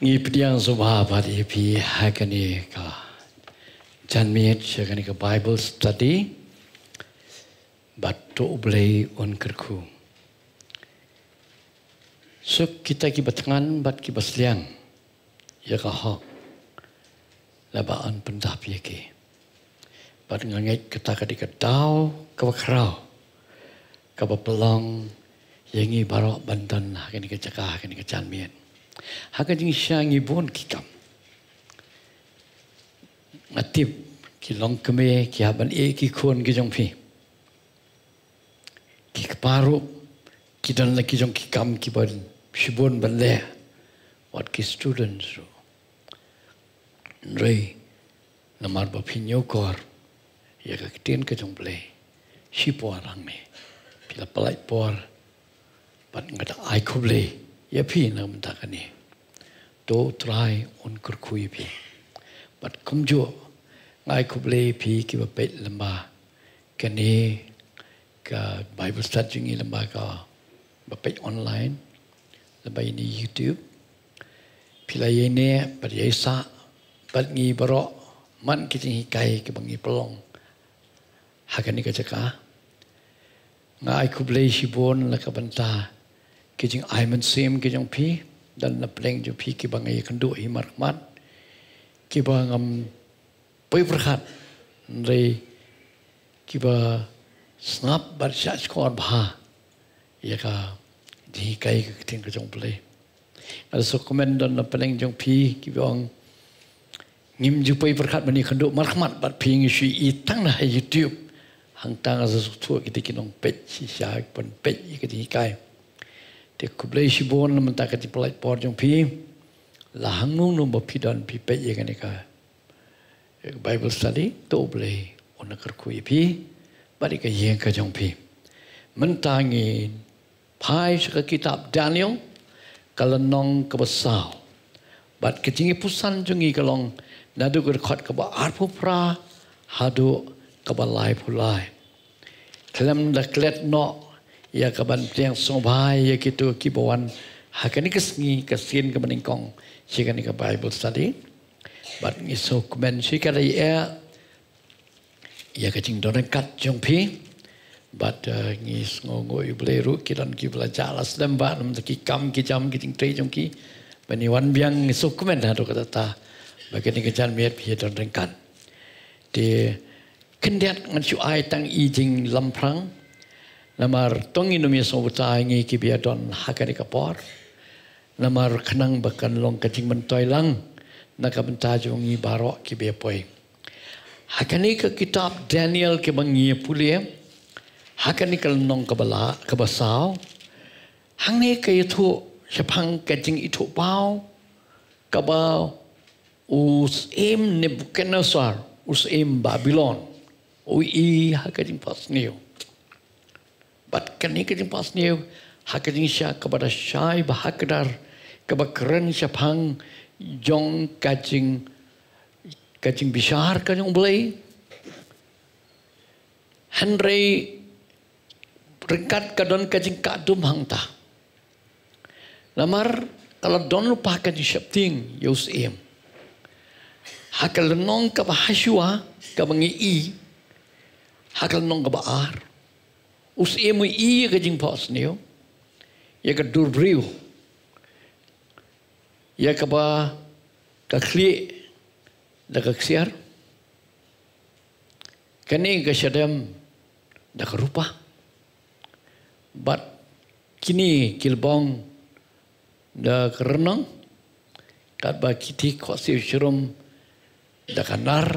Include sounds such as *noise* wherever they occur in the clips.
ngi pdiang subha bhati pi hakani ka janmiet shakani ka bible study. But to oblay on kerku so kita ki batangan bat ki basliang ya ka ha labaan pendap ya ki bat ngangai kata ka dikatau ka bakrau ka pelong yangi barok bantan hakani ka cakah hakani ka janmiet haka jing siang ibon kikam ngatip ki long keme ki haban e ki khon ki jong phi ki paru ki dan la ki jong ki kam ki ban shibon ban le. What ki students ro. Rei namar ba phi nyo kor. Ya ka tin ka jong ble. Shi po rang me. Pila palai por bat ngata ai khuble ya phi na mta ka ni? To try on kur khui phi but kum jo ngai khuble phi ki ba pe lamba ka ni ka bible study ngi lamba ka ba pe online lamba ni youtube. Phi la ye ne pa ye sa pat ngi baro man ki chi kai ki bangi plong ha ka ni ka chaka ngai khuble shi bon la ka banta ki jing ai man sim jong phi dan na pleng jo phi ki bangai kan do hi mar mat ki ba ngam poi prakhat re ba snap bar sha skor bha ya ka di kai ka tin ka jong play ada so komen dan na pleng jong phi ki bang ngim ju poi prakhat mani kan do mar mat bat phi ngi shi i tang na youtube hang tang as so tu ki ti kinong pet si sha pon pet ki ti kai te kublai si bon man ta ka ti plai por jong pi la hang nu no ba pi dan pi pe ye ka ka bible study to blai on kar ku pi bari ka ye ka jong pi man ta ngi kitab daniel kalanong ka basau bat ke pusan jungi kalong nadu ker khot ka ba arpu pra hadu ka ba lai. Pulai klem da klet no ya kaban tiang sobai ya kitu kibawan hakani kesngi kesin ke meningkong. Sikani ke bible study. But ngi so kumen sikari ya. Ya kacing donen kat jong pi. But uh, ngi ngongo ibleru kidan ki belajar aslam ba nam ki kam ki jam ki ting tre jong ki. Bani wan biang ngi so kumen ha do kata ta bagani ke jan miet pi donen kat de kendiat ngan ai tang i jing lamprang Namar tongi numi sobuta ingi ki biadon hakari kapor. Namar kenang bakan long kacing mentoy lang. Naka bentaju ngi barok ki biapoi. Hakani ke kitab Daniel ke bangi pulia. Hakani ke nong kabala kabasau. Hang ni sepang kacing itu bau. Kabau us im Nebuchadnezzar us im Babylon. Ui hakani pas niu. Bat kani kajing pas ni hakajing sya kepada syai bahakdar kebakran syapang jong kajing kajing bishar kajing belai Henry ringkat kadon kajing kadum hangta lamar kalau don lupa kajing syapting yus im. Hakal nong kabahasua kabangi i. Hakal nong kabaar us emu i ka jing pos niyo ya ka durbriu ya ka ba ka kli da ka ksiar kani ka syadam da ka rupa but kini kilbong da ka renang kat ba kiti ko si syurum da ka nar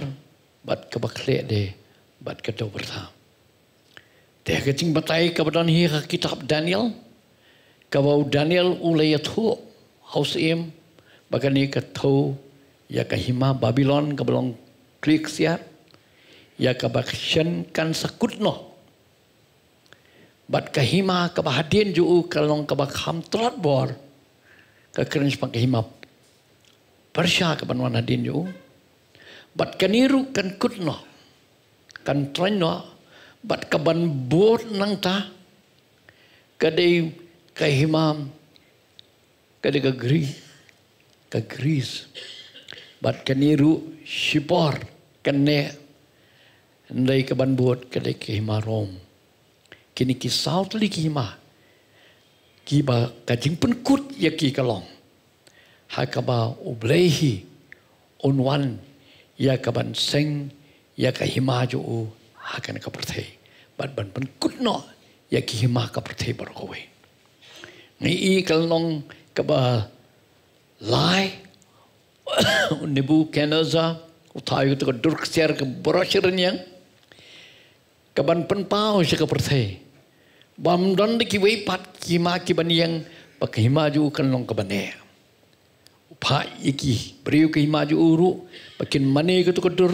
bat ka ba kli de bat do bertam dia kecing batai kepada ni kitab Daniel. Kau Daniel ulai tu haus im bagan ni ketau ya kahima Babylon kebelong klik siar ya kabakshan kan sakut no. Bat kahima kabahadin ju kalong kabakham terat bor kekeren sepak kahima Persya kebanwan hadin ju. Bat kaniru kan kutno kan trenno bat kaban bot nang ta kadai kahimam kadai gagri ke Greece. Bat kaniru shipor kene ndai ke ban buat ke le ke hima Rom. Kini ki south li ki hima. Ki ba ka jing pen kut ya ki kalong. Ha ka ba ublehi on wan ya ka ban seng ya ka hima jo u ha kan ka perthei. Bat ban pen kut no ya ki hima ka perthei bar kowe. Ngai i kalong ka ba lai nebu kenaza utai itu ke durk siar ke brosir yang kaban pen pau se ke perthei bam don de ki wei pat ki ma ki ban yang pak hima ju kan long ke bane pa iki beriu ke hima ju uru pakin mane ke tu ke dur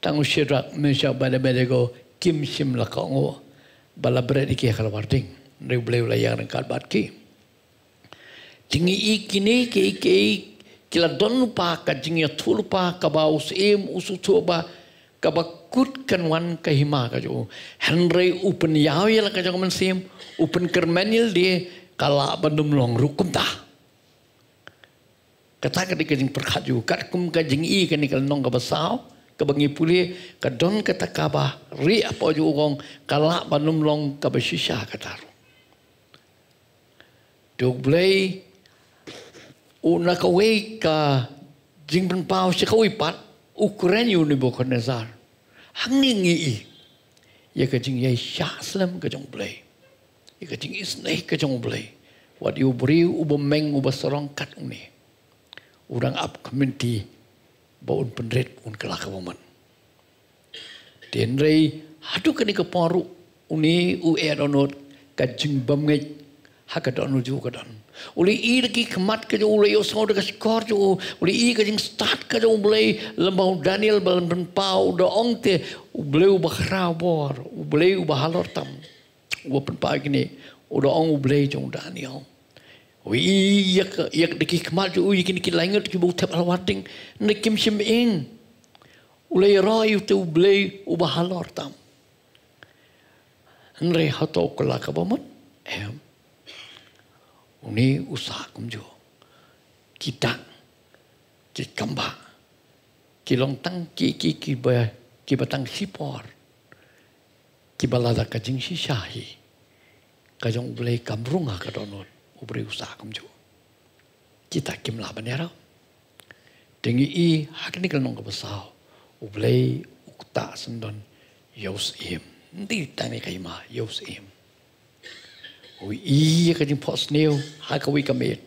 tang usira me sha bale go kim sim la ka ngo bala bre di ki khal warting re ble la yang kal bat ki tingi ikini ke ke kila donu pa ka jingi thul pa ka ba us em usu thu ba ka ba kut kan wan ka hima ka jo. Ya ka man sim kala bandum long rukum ta. Kata ka di ka jing kum ka jing i ka ni nong ka ba sao ka bangi puli ka don kata ka ba ri apa ju gong kala bandum long ka ba shisha ka taru Duk blay una wei ka jing ban pau se ka pat Ukraine yu ni bokon nazar hang ni ngi i. Ye ka jing ye sha slam ka jong blay ye ka jing is nei ka jong blay what you bri u bo meng u ba sorong kat ni. Urang up community ba un penret un kala ka man den rei hadu ka ni ka paru uni u e donot ka jing bam ngai ha ka don ju ka Uli i lagi kemat ke jo uli osong de skor jo uli i ke jing start ke jo uli lembau Daniel balan ben pau do ong te u bor uli u bahalor tam. U pen pa gini u do ong uli jo Daniel ui yak yak de ki kemat jo ui kini ki langat ki bu tep alwating ne kim sim in uli roi te uli u bahalor tam Nre hato kala ka em Uni usaha kumjo. Kita ki kamba. Ki long tang ki ki ki ba ki batang sipor. Ki balada ka jing si shahi. Ka jong kamrunga ka Ubri usaha kumjo. Kita kim la banera. Dengi i hak ni kalong ka basao. Ublay ukta sendon yos im. Ndi tani kaima yos im. Ui iya ka jing pos neo ha ka wi ka met.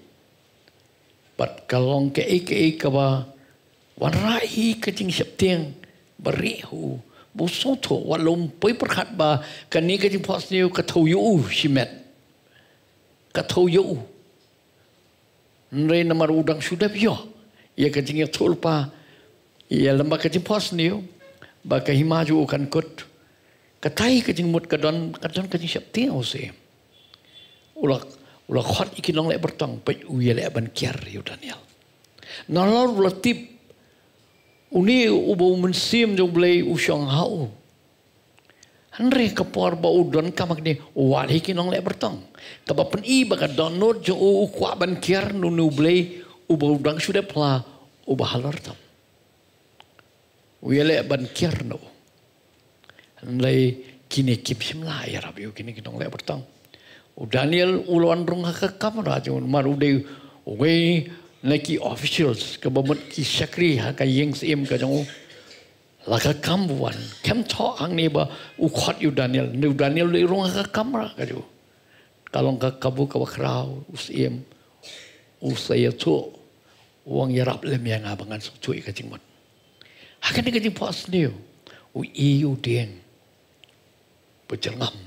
But kalong ke e ka ba wan rai ka jing sep tiang bari hu bu so to wa lom poi per khat ba ka ni ka jing pos neo ka thau yu shi met. Ka thau yu. Nre namar udang sudah bio. Ia ka jing ya thul pa ia lamba ka jing pos neo ba ka himaju kan kut. Ka tai ka jing mut ka don ka don ka jing sep tiang o se ulah ulah khot ikin lek bertang pe uya lek ban kiar yu Daniel. Nalor ulah tip uni ubo mensim jo usyong hau. Henry kapor ba udon kamak ni wal hikin long lek bertang. Kaba pen i baka donor jo u kwa ban kiar nunu blai ubo udang sudah pla uba halar tam. Lek ban kiar no. Henry kini kip simla ya rabi kini kinong lek bertang. Daniel uluan rung ka kamera jo maru de we neki officials ke bomot ki sakri ha ka yeng sim ka jong la ka kambuan kem tho ang ni ba u yu Daniel. Ni Daniel le rung ka kamera ka jo kalong ka kabu ka krau usim u saya tu wang yarap le miang abangan su chui ka jingmot ha ka ni jing pos ni u iu dien Berjengam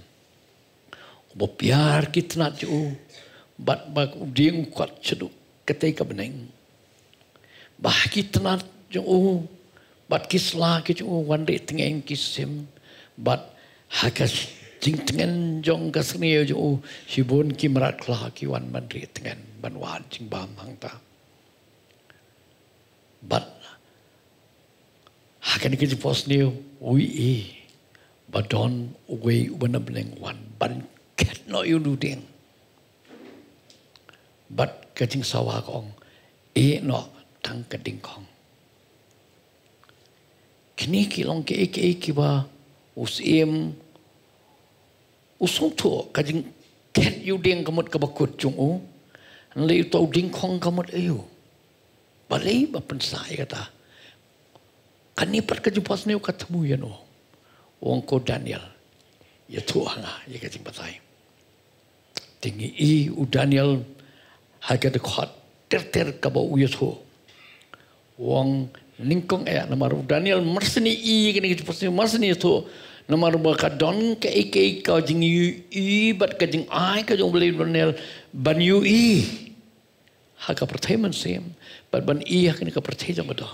Bo biar kita nak ju bat bak ding kuat cedu ketai ka beneng. Bah kita nak ju bat kisla ke ju wan de tengeng kisim bat hakas jing tengen jong kasni ju sibun ki merat klah ki wan man de tengen ban wan jing bam hang ta. Bat hakan ke pos ni ui e badon uwe ubanabling wan ban ket no you do ding. But getting sawa kong e no tang ka ding kong kini ki long ke ke ki ba. Us em usong thu ka jing ket yu ding ka mot ka ba kut chung u. Le to ding kong ka mot ayu ba le ba pen sai ka ta kani pat ka ju pas ne ka tmu ya no wong ko daniel. Ya thu hanga ya ka jing patai. Tingi i u daniel ha ka de khat ter ter ka ba u thu wong ningkong e na maru daniel marsni i kini ki pas ne marsni thu Nomor berka don ke ike kau jing yu i bat ke jing ai ke jong beli donel ban yu i. Ha ka perthai man sem bat ban i ha ka perthai jong do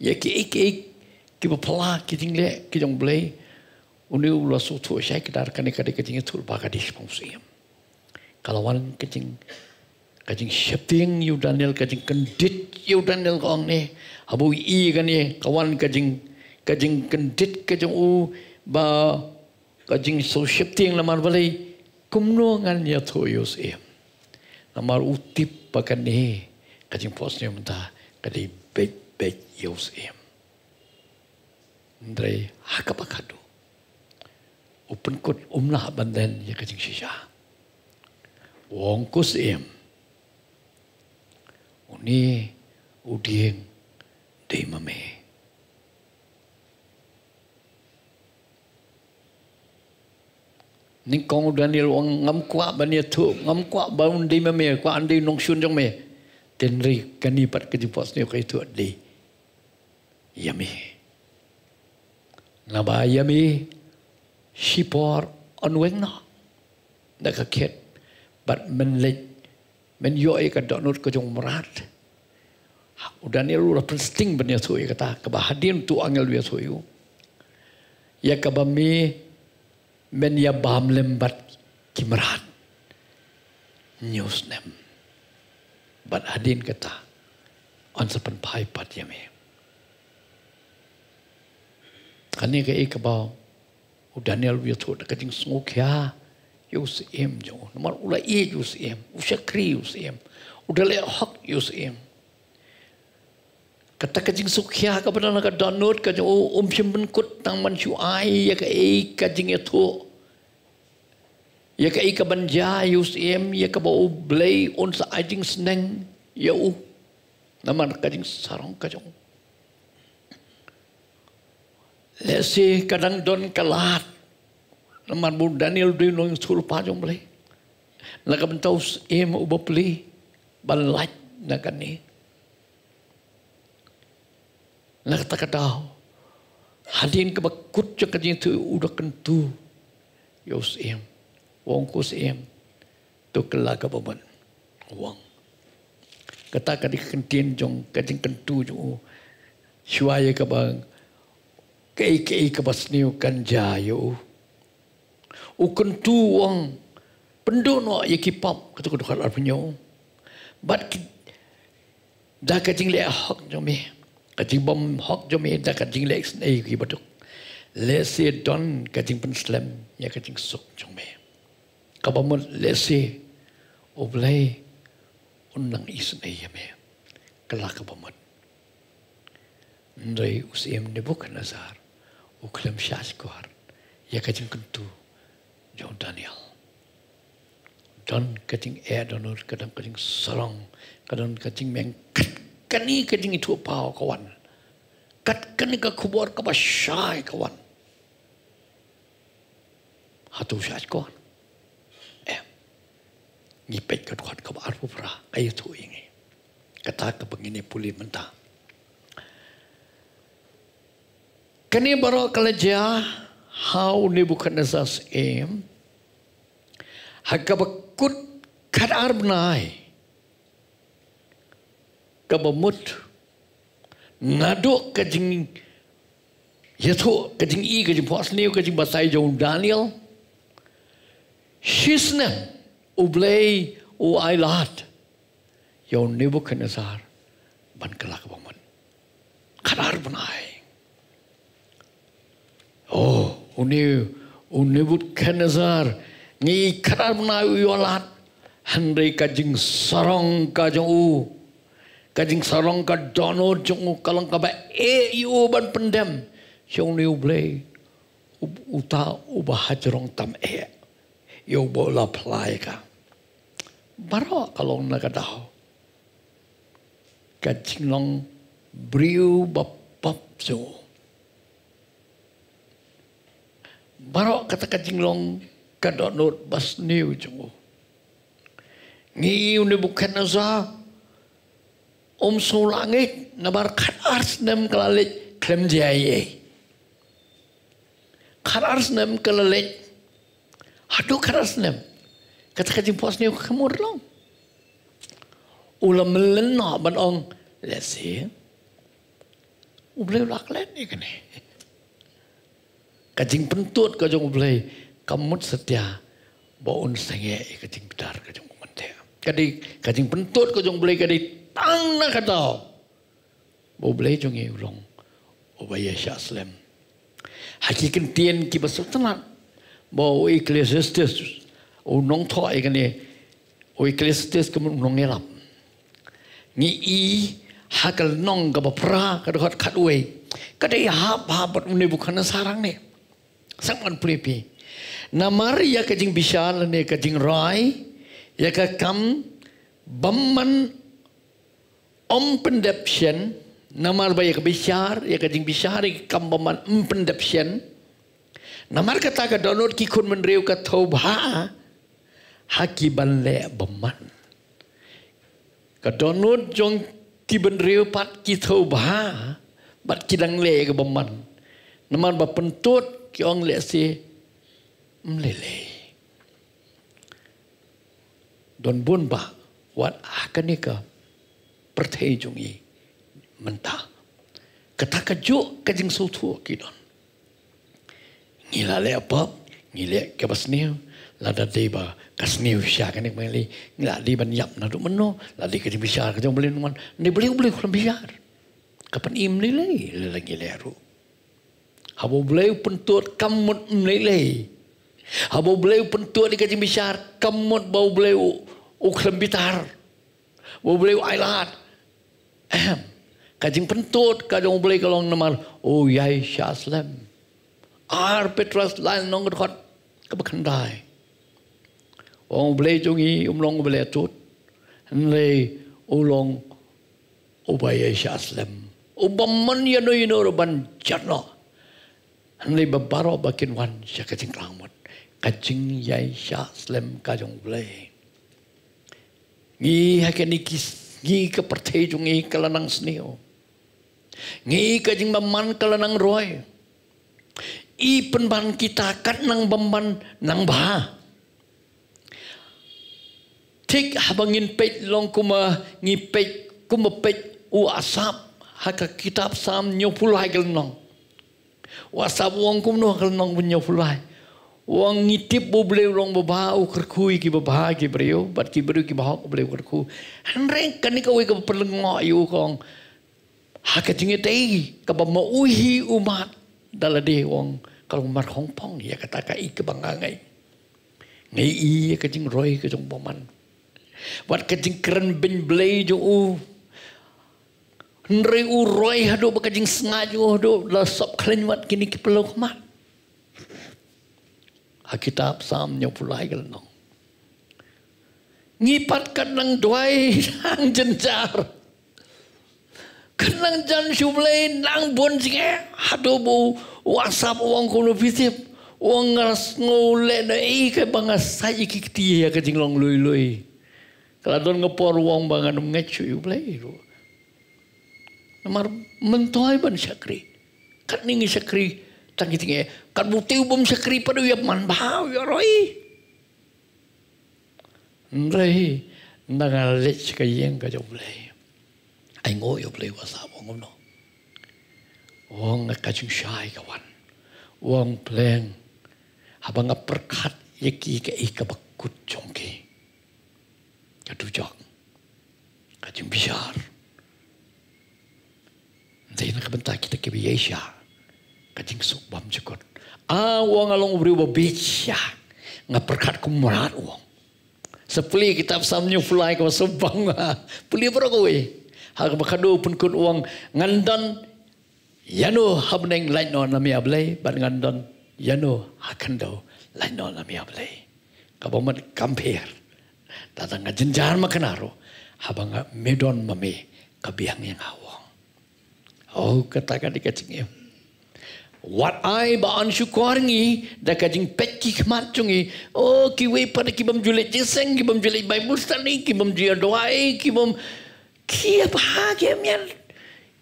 ya ke ike ki ba pala ki jing le ki jong beli uni ulo su tu shai ke dar kan ka de ke jing tu ba ka di pong sem kalau wan ke jing ka jing shaping yu daniel ka jing kendit yu daniel kong ne abu i kan ne kawan ka jing kajing kendit kajing u ba kajing so shifting lamar balai. Kumno ngan ya thoyos e lamar utip pakan ni kajing pos ni menta kadi bet bet yos e ndre hakapakadu open kut umlah banden ya kajing shisha. Wong kus em uni udieng dei mame ni kong daniel wang ngam kwa bani thu ngam kwa baun di me kwa andi nong shun jong me. Ten ri kani pat ke jipos ni kai thu di yami. Na yami shipor on weng no da ka ket bat men le men yo e ka donut ko jong marat Daniel ura penting bani thu e kata. Ka ba hadin tu angel wi thu yu ya ka mi men ya bam lembat kimrat news nem. But adin kata on sepen pai pat ya me kani ke ik ba u daniel wi thot ka jing sngo kya em jo mar ula e yo se em u shakri yo se em u dale hak em kata ka jing sukya ka pada ka download ka jo om simben kut tang man chu ai ya ka e ka jing ya thu ya ka e ka ban ja yus em ya ka ba u blay on sa ai jing sneng ya u. Na man ka jing sarong ka jong le si kadang don kalat na man bu daniel du no sul pa jong blay na ka ban tau em u ba pli ban lach na ka ni. Nak tak tahu hadin ke bakut je kajin tu udah kentu. Yos em wong kus em tu kelak ke baban wong. Kata kadi kentin jong kajin kentu jong shuaya ke bang. Kei kei ke basniu kan jayo u kentu wong pendono ye kipap kata kudu khalar penyo bat dah kajing le hak me kajing bom hok jo me da kajing lex nei ki batuk le se don kajing pen slam ya kajing suk jong me ka ba mon le se oblay unang is nei ya me kala ka ba mon ndai usiem ne buk nazar uklam shash kwar ya kajing kuntu jo daniel. Don kajing air donor kadang kajing sarong kadang kajing meng kani ka ding itu pau kawan. Kat kani ka kubur ka basyai kawan. Hatu syat kawan. Eh ngipet ka tuan ka bar pura ay tu ini kata ka begini pulih mentah. Kani baro kalaja how asas em hakabakut kat arbnai kabamut ngaduk kajing yato kajing i kajing puas niu kajing basai jong Daniel. Shisna ublay u ailat yo Nebuchadnezzar ban kelak baman kadar benai oh uni Nebuchadnezzar ni benai u yolat handai kajing sarong kajing u. Kajing sarong ka dono jong kalang ka ba e yu ban pendem. Jong ni uble uta ubah hajrong tam e yo bola play ka. Baro kalong na kadaw kajing long briu bapap so baro kata kajing long kadonot bas niu jong ngi uni bukan azah om so langit nabar khat ars nem kalalit klem jaye khat ars nem kalalit hadu khat ars nem. Kata kajing pos ni kamur long. Ulam melena ban ong. Let's see. Ublay lak len ni kene kajing pentut kajong ublay kamut setia baun senge kajing bedar kajong mantea kadi kajing pentut kajong ublay kadi tang na kata. Bo boleh jong ye ulong obaya sha slem hakikan tien ki basuk tanat bo ecclesiastes o nong tho ai kan ni o ecclesiastes kum nong ne lap ni i hakal nong ka ba pra ka dot khat we ka dei ha ba bat ne bu khana sarang ne sang man prepi namar ya ka jing bishal ne ka jing rai ya ka kam bamman om pendepsien namar bayi ke bishar ya ke jing bishar ke kambaman om pendepsien namar kata ke download ki kun menriu ke tauba haki ban le baman ke download jong ki benriu pat ki tauba bat ki dang le ke baman namar ba pentut ki ong le si mlele don bun ba wat akanika perthei jung yi menta kata ka jo ka jing so thu ki don? Ngi la le apa? Ngi le ke bas ni la da de ba kas ni sha ka ni mali ngi la di ban yap na du mano la di ka jing bisar ka jong beli nuan? Ni beli beli khlam bisar kapan im le lagi le ru. Habo beli pentut kamut ni le habo beli pentut di ka jing bisar kamut bau beli u khlam bitar bau beli ailat Ahem. Kajing pentut kajong boleh kalau nama oh yai syaslam. Ar Petrus lain nong kot kebekendai. Orang boleh jungi umlong boleh tut. Henley ulong ubaya syaslam. Ubaman ya no yino roban jatno. Henley babaro bakin wan sya kajing kelamat. Kajing yai syaslam kajong boleh. Ni hakani kis ngi ka perthei jung ngi kalanang sneo. Ngi ka jing baman kalanang roy i penban kita kat nang bamban nang ba. Tik habangin pet long kuma ngi pet kuma pet u asap haka kitab sam nyopulai gal nong. Wasap wong kum no gal nong nyopulai Wang ngitip bo boleh orang berbau kerkui ki berbau ki beriu, bat ki beriu ki bahau boleh kerku. Henry kan ni kau ikut perlengok you kong. Hak tinggi tei, kau mau uhi umat dalam dia wong kalau umat Hong Kong ya kata kai ke bangangai. Ngai i ke jing roy ke jong boman. Wat ke jing keren ben blay jo u. Henry u roy hado ba ke jing sengaju hado la sop klen wat kini ki pelok mat. Sam nyo pulai gal no. Ngipat kanang duai *laughs* nang jenjar. Kanang jan shublay nang bon singe hado bu WhatsApp wong kuno visip. Wong ngas ngole na i ke banga sai ki ti ya ke jinglong lui lui. Kalau ngepor wong bangan ngecu yu play. Namar mentoy ban syakri. Kan ningi syakri tangi tingi kan bukti ubum sekri pada ya man bau ya roi ndai ndanga lech ka yeng ka jo blai ai ngo yo blai wa sa bong no wong ka chu shai ka wan wong pleng. Habang perkat yeki ka ka bakut chongki ka tu jok ka jim bishar ndai na ka kita ke biyesha kajing sok bam cekot. Ah, wong along beri becha. Nga perkat kumrat wong. Sepuli kitab samnyu fulai ka subang. Puli bro kowe. Hak bakado pun kun uang ngandan yano habneng lain no nami ablay ban ngandan yano hakando lain no nami ablay. Kabamat compare. Datang ngajenjar makanaro habang medon mame kabiang yang awang. Oh katakan dikacing Wat ai ba an syukur ni da kajing pekki khmat chungi oh ki we pada ki bam julit jeseng ki bam julit bible study ki bam dia doai ki bam ki apa ke mian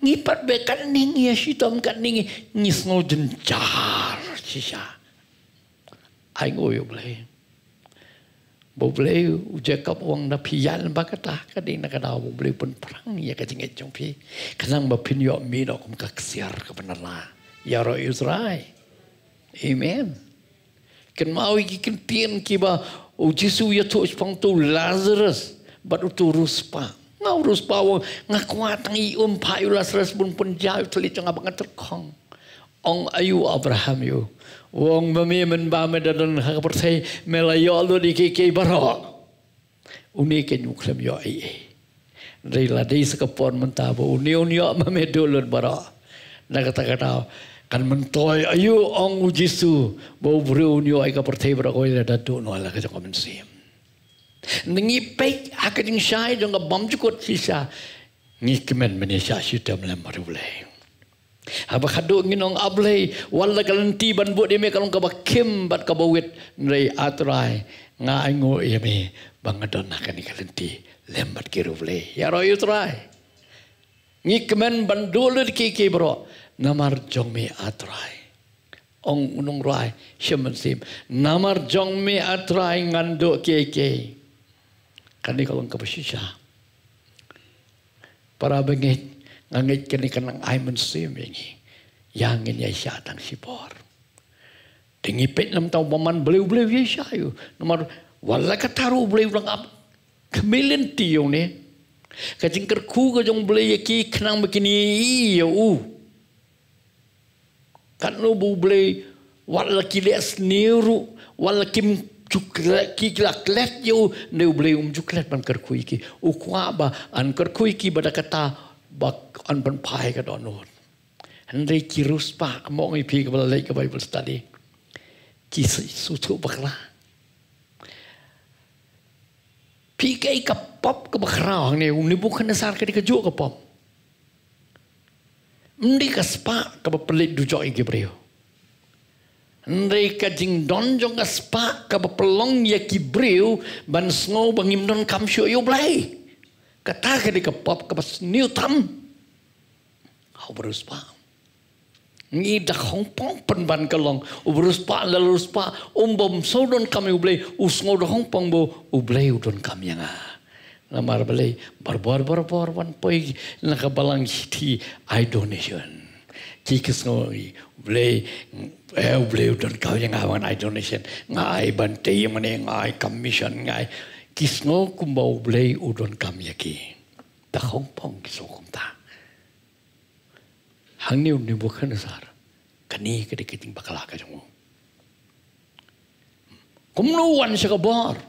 ni pat be kan ni sngo den jar shisha ai ngoi yo blai bo blai u je kap wang na pian ba kata ka ding na kada bo blai pun perang ya kajing e chong pi ba pin yo mi no kum ka ksiar Ya roh Israel. Amen. Kan mau iki kan pian ki ba o Jesu ya tu spang tu Lazarus ba tu ruspa. Ngau ruspa wo ngakuat ngi um pa yu Lazarus pun pun jau tuli chang abang terkong. Ong ayu Abraham yu. Wong mami men ba me dan ha percaya melayo lo di ke ke baro. Uni ke nyuklam yo ai. Dei la dei sekapon mentabo uni uni yo mame dolor baro na kata-kata kan mentoy ayu ong ujisu bau beriu ni ai ka pertai bra ko ida datu no ala ka komen sim ningi pek akading shai jong ga bam jukut sisa. Ni kemen menisha sita melam marule Haba kado nginong ablay wala kalanti ban bu demi kalong ka bakim bat ka bawit nrei atrai. Nga ingo yami bangadon nakani kalanti lembat kiruvle ya ro yutrai. Ngikmen bandul di kiki bro namar jong me atrai. Ong unung rai shemen sim. Namar jong me atrai ngando keke kani kalau ke besisha para bengit ngangit kini kanang ai men sim ini yang ini ya tang sipor tingi pet nam tau paman beliau beliau ya syayu namar wala kataru beliau lang ap kemilin tiyo ni. Kacing kerku ke jong boleh ki kenang begini iya u. Kan lu bu boleh wala ki le wala kim cuklet ki kelak let yo ne boleh um cuklet ban kerku iki. U kwa ba an kerku iki pada kata bak an ban pai ka donot. Henry kirus pa mo ngi pi ka bala ke Bible study. Ki su su bakla. PK ka pop ka bakrao ni ni bukan nasar ka di ka juk ka pop. Ndi ka spa ka ba pelit du jok iki brio. Ndi ka jing don jong ka ba pelong ya ki brio ban sngo bangim don kam syo yo blai. Kata ka di ka pop ka ba new tam. How berus spa ni da hong pong pen ban kalong ubrus pa lalus pa umbom so don kami ublay usngo da hong pong bo ublay udon kami nga na mar balay barbor barbor wan poy nakabalang ti i donation. Kikis ngo ublay eh ublay udon kami nga wan i donation. Nga ai bante mane nga ai commission nga kisno kumba ublay udon kami ki da hong pong kiso kumta hang ni ni bukan sar. Kani ke de kiting bakala ka jong. Kum no wan sa kabar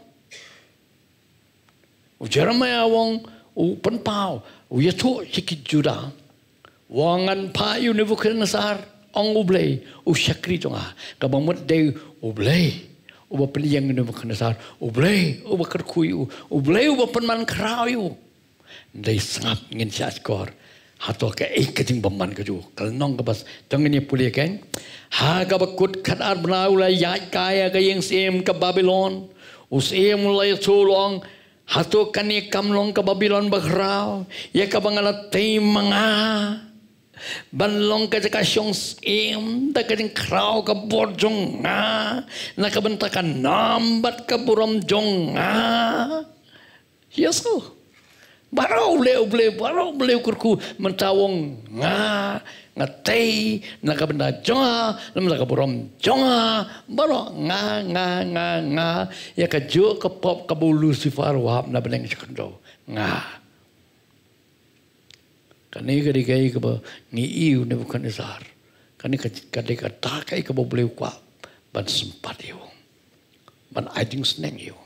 jeremiah wong u pen pau u yetu sikit juda. Wangan pa yu ni bukan sar ong u blay u shakri jong a ka bang mut de u blay u ba peliang ni bukan sar u blay u ba kar kuyu u blay u ba pen man krau yu dai sangap ngin sa skor hato ke ik ke jing bomban ke ju. Kal nong ke bas tong ni puli ken ha ka ba kut khat ar bna ula ya kaya ke yang sim ke babylon. Us em ula chulong hato kani kam long ke babylon ba grau ya ka bangala te manga ban long ke ka shong em da ke jing krau ke bor jong nga na ka nambat ke buram jong nga yes ko Barau leu ble barau ble kurku mentawong nga nga tei na ka benda jonga na ka borom jonga baro nga nga nga nga. Ya ka jo ka pop ka bulu sifar wahab na beneng sekendo nga. Kani ka di kai ka ba ni iu ne bukan izar kani ka ka di ka ka ble kwa ban sempat iu. Ban aiding seneng iu.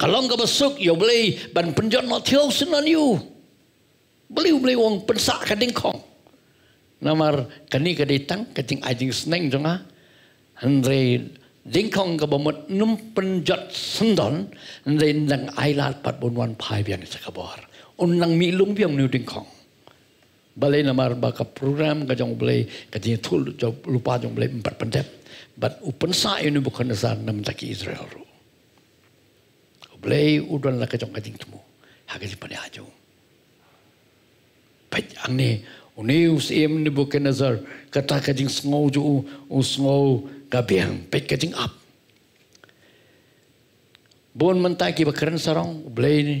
Kalau engkau besuk, ya boleh ban penjat nak tiaw senan you. beliau beliau orang pensak kading kong namar kani kaditang kating ajing seneng jonga andre dingkong ka bomot num penjat sendon. Andre nang ailat pat bonwan pai biang sakabor. Unang milung biang nu dingkong. Balai namar baka program ka jong boleh kating tul lupa jong boleh empat pendep but upensa ini bukan dasar nam taki Israel ru. Boleh udan la ka jong kating temu. Hagati pane ajo Baik, uni usim ni bukan nazar kata kajing sengau ju u gabiang baik kajing up. Bon mentai ki bakaran sarong blay ni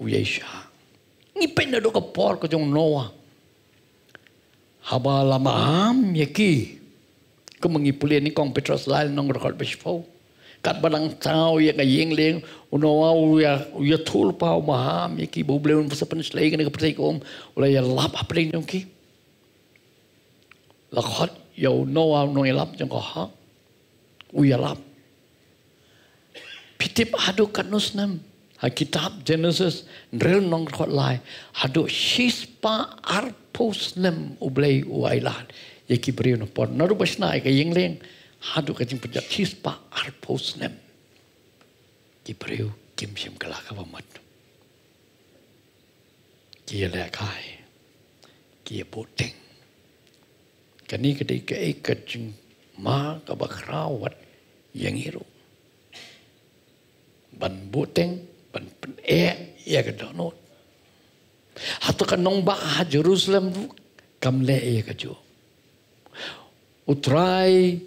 uyesha. Ni penda do ka por ko jong Noah. Haba lama am yaki. Ko mangi pulian ni kong Petrus lain nong rekod besfo. Kat badang tau ya ka yeng leng. Uno ya ya thul pa ma ha mi ki bu ble un sa pan slei ka ka kom ula ya lap ap ring jong ki. La khot yo no wa no ya lap jong ko ha? U ya lap. Pitip adu kanus nam ha kitab genesis rel nong khot lai. Adu shispa arpos nam u ble u ai lan. Ya ki bri no por naru basna ka yeng leng hadu ka jing pajak chis pa ar pos nem. Ki preu kim sim kala ka ba mat. Ki le kai ki po teng kani ka dei ka e ka jing ma ka ba khrawat yang iru. Ban teng ban pen e ya ka donot hatu ka nong ba Jerusalem kam le e ka jo utrai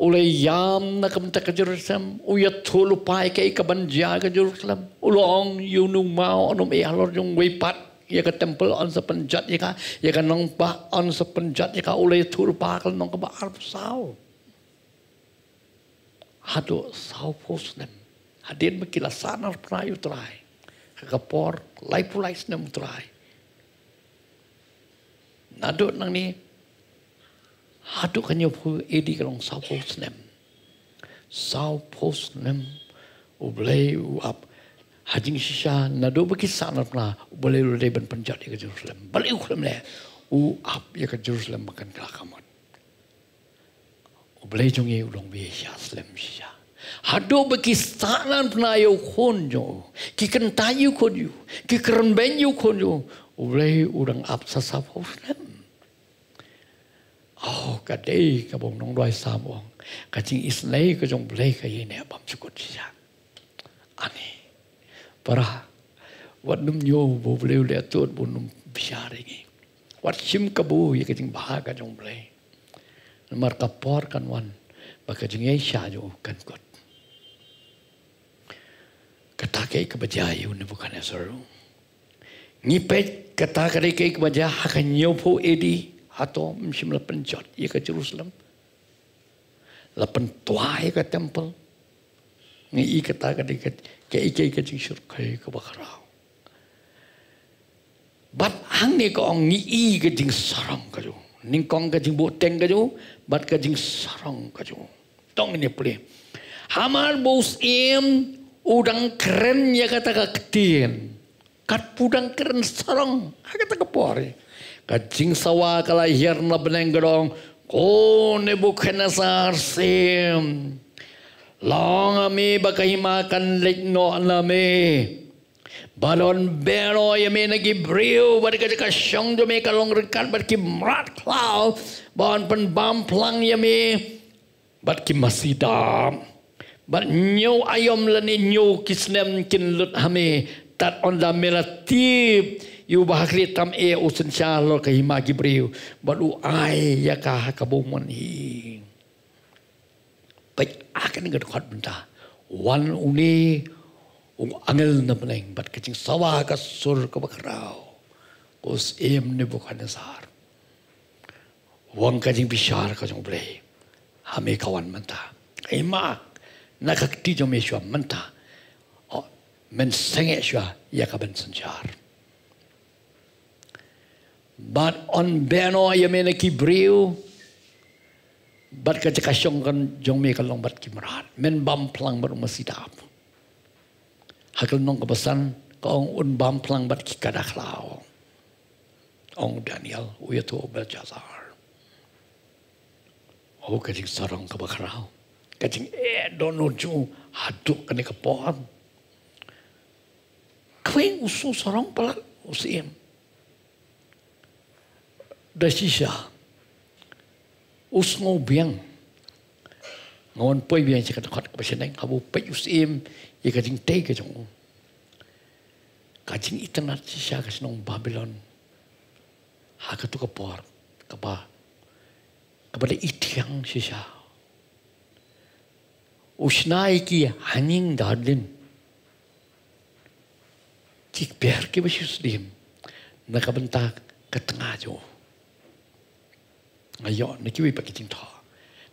ulai yam na kam ta ka Jerusalem u ya thulu pai ke ka ban ja ka Jerusalem. Ulong yu nu mau anum e alor jung wei pat ya ka temple on sa penjat ya ka ya ka nong pa on sa penjat ya ka. Ulai thulu pa ka nong ka ba ar sao hado sao pos nem. Hadin makila sanar prayu trai ka por lai pulai snem trai nado nang ni hadu kan yo pu edi kalong sao post nem sao post nem u blai u ap hajing shisha na do baki sana pna u blai lu dei ban panjat ke Jerusalem. Blai u khlem le u ap ya ke Jerusalem makan ka kamat u blai jong ye u long bi sha slem sha hadu baki sana pna yo khon jo ki kan ta yu khon yu ki kran ben yu khon yu u blai u dang ap sa sa post nem Oh, kadai ka bong nong doi sam ong. Ka jing islay ka jong blay ka yin ya bam chukut siya. Ani. Para. Wat num nyo bo blay le tuot bo num bisyari ngi. Wat sim ka bu ya ka jing baha ka jong blay. Namar ka por kan wan. Baka jing ay siya jo kan kot. Kata kay ka bajayo ni bukan ya saru. Ngipet kata kay kay ka bajayo hakan nyo po edi atau mesti lapan jot ia ke Jerusalem. Lapan tua ia ke temple ni ia kata ke dia ke ike ke jisur ke ke bakarau. Bat hang ni ko ngi i ke jing sarang ke jo. Ning kong ke jing boteng ke jo bat ke jing sarang ke jo. Tong ni puli. Hamar bos im udang keren ya kata ke ketien kat pudang keren sarang kata ke pori kajing sawa kalahir na benenggerong ko Nebuchadnezzar sim. Long ami bakahimakan ligno nami balon bero yami nagi brio bad ka ka syong do me ka long rekat bad ki mrat klau. Bon pen bam plang yami bad ki masida bad nyo ayom lani nyo kisnem kin lut hami tat on da melatip yu bahakri tam e usun sha lo ka hima gibriu balu ai ya ka ka bomon hi. Pai akan ngat khat benta wan uni ung angel na beneng bat kacing sawa ka sur ka bakrau us em ne bukan sar. Wang kacing bishar ka jong ble. Hame kawan menta ima nakakti jo me shwa menta men senge shwa ya ka ben sanjar But on beno ya mena ki briu. But ka ka syong kan jong me kalong bat ki marat. Men bam plang bar masidap. Hakal nong kabasan kaong un bam plang bat ki kada klau. ông Daniel uya tu Belshazzar oh kajing sarong ka bakrao kajing eh dono ju haduk kani ka pohon kweng usu sarong pala usim da sisa. Us ngo biang. Ngon poi biang cần khát cái sinh anh habu pe usim. Ye kajing te ka jong kajing itana sisa ka sinong Babylon. Haka tu ka por ka ba. Kepada itiang sisa. Usnai ki hanging garden Cik biar ke basyus dim. Nak bentak ke tengah jo. Ayo, nak kiwi pakai cinta.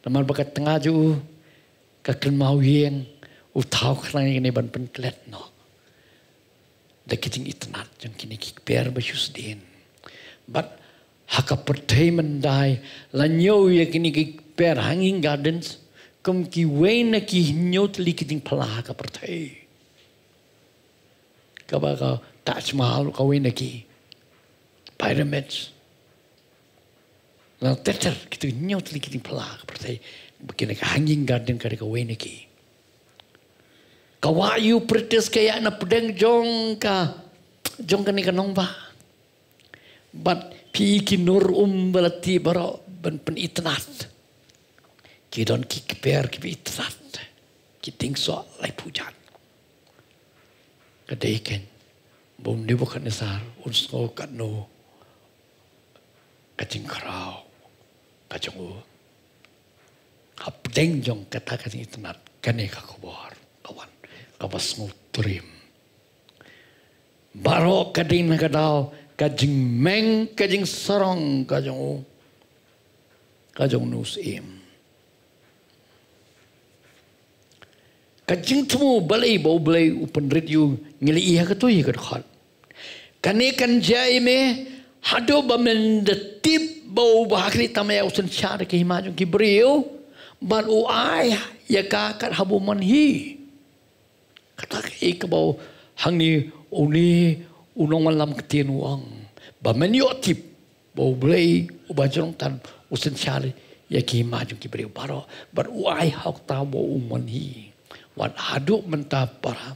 Namal bakat tengah jo. Kakil mau yang. Utau kerana ini ban penklet no. Dah kicing itnat. Yang kini kik biar basyus dim. But haka pertai mendai. Lanyo ya kini kik biar hanging gardens. Kum ki wena ki nyot li kiting pelah haka pertai kapag Taj Mahal kawin lagi pyramids na teter kita nyot lagi kita pelak. Seperti begini hanging garden kari kawin lagi. Kawayu pertis kaya na pedang jong ka. Jong ka ni kanong ba but pi ki nur um balati baro ben pen itnat. Ki don ki per ki itnat. Ki ting so lai pujan. Kadaiken bom ni bukan nesar unsko katno kacing krau kacang u hap deng jong kata kacing itnat kane ka kobor kawan kabas ngutrim baro kading na kadao kajing meng kajing sarong kajang u kajang nus im kajing temu balai bau balai upan radio ngili iya ke tu iya ke dekat. Kani kan jai me hado bamen de tip bau bahakri tamaya usan syar ke himajung ki beriu ban u ai ya ka kat habu manhi. Kata ke ke bau hang ni uni unong malam ketien uang. Bamen yo tip bau balai ubajong tan usan syar ya ki himajung ki beriu baro bar u ai hak tahu bau manhi wan haduk menta para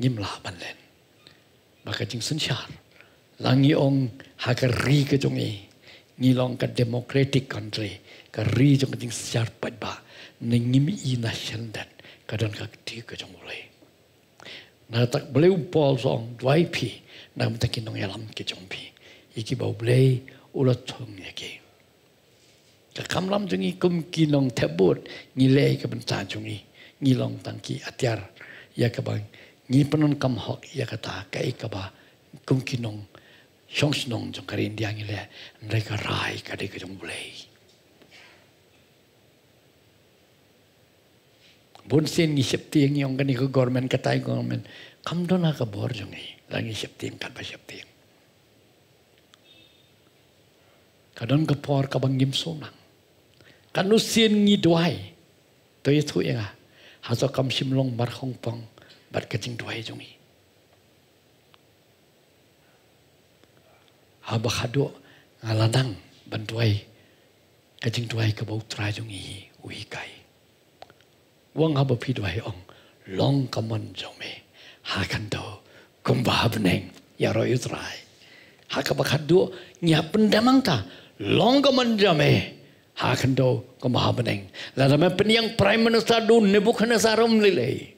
ngimla ban len. Maka jing sensyar langi ong hakar ri ke jong e ngilong ka democratic country ka ri jong jing sensyar pat ba ningim i na shandan kadon ka ti ke jong mulai na tak boleh upol song dwai pi na mtakin nong yalam ke jong pi. Iki bau boleh ulat thong yake ka kamlam jungi kum kinong tebut ngilei ka bentan jungi ngilong tangki atiar ya kabang ngi penon kam hok ya kata kai kaba kum kinong shong snong jong kari indiang ile mereka rai kade ke jong bulai bun sen ngi sep tieng yong kani ke government kata government. Kam dona ka bor jong ni? Langi sep tieng kan pa sep tieng kadon ke por kabang gim sonang kanu sen ngi duai. To itu ya hazo kam simlong bar hong pong bar kajing duai jungi haba khado ngaladang ban duai kajing duai ka bau tra jungi ui kai. Wang haba pi duai ong long kamon jome ha kan do kum ba bneng ya ro yutrai ha ka ba khado nya pendamang ta long kamon jome hakendo ko mahabeneng la da peniang prime minister du nebuchadnezzar um lele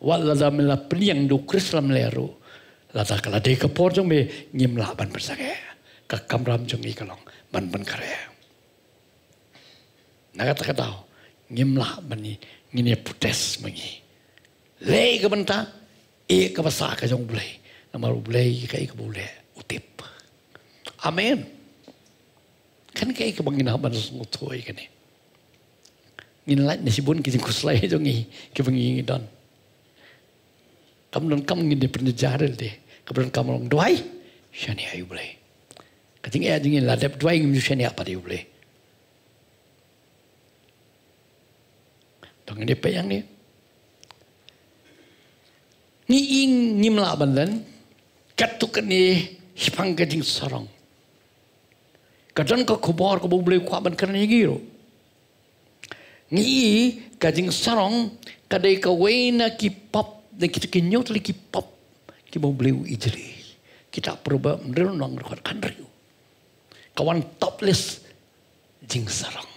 wala da mela peniang du krislam leru la da kala de ka por jong me nyim la ban persage ka kamram jong i kalong ban ban kare naga ta ka nyim la ban ni ngine putes mangi le ka banta e ka basa ka jong ble namaru ble ka i ka bule utip amen. Kan kay ka bangin haban sa mutoy ka ni. Ginlat na si bun kising kuslay ito ngi kibangi don. Kam don kam ngin de pernyajaral de. Kabron kam long duay. Siya ni ayu boleh. Kating eh dingin ladap duay ngim siya ni apa dia boleh. Tong ni pa yang ni. Ni ing ngim laban dan katukan ni hipang ka jing sarang kadang ka kubar ka boleh kuat ban kerana giro ngi ka jing sarang kadai ka wena ki pop dan kita ki nyot ki pop ki boleh ijri kita perba merenung rekat kanriu kawan topless jing sarang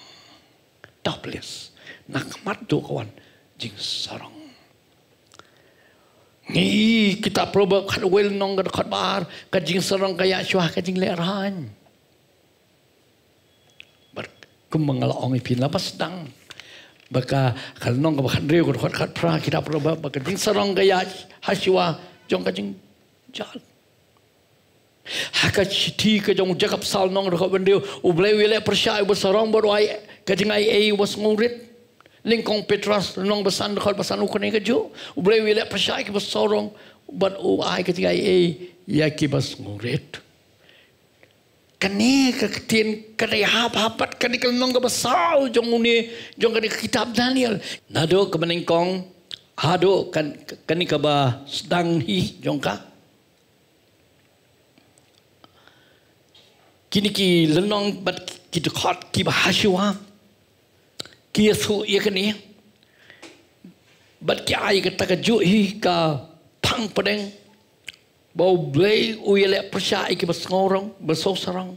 topless. Nak mat kawan jing sarang ni kita perba kat wel nong kat bar kat jing sarang kaya syuah kat jing leran ber kumangal ong ipin lapas dang baka kal nong ka bakan reu kat kat pra kita perba baka jing sarang kaya hasywa jong kat jing jal. Haka citi ke jong jakap sal nong rekap bendio ublai wile persyai bersarang berwai ke jing ai ai was ngurit lingkong petras nong besan rekap besan ukun ke jo ublai wile persyai ke bersarang but u ai ke jing ai ai ya ki bas ngurit kani ke ketin kani hap hapat kani ke nong ke besau jong uni jong kani kitab Daniel. Nado ke meningkong hado kan kani ke ba sedang hi jong ka kini ki lenong bat ki khot ki ba ki su ye kani. Bat ki ai ka ta ju hi ka phang padeng bau blai u ye le persya ki ba ngorong ba so sarang.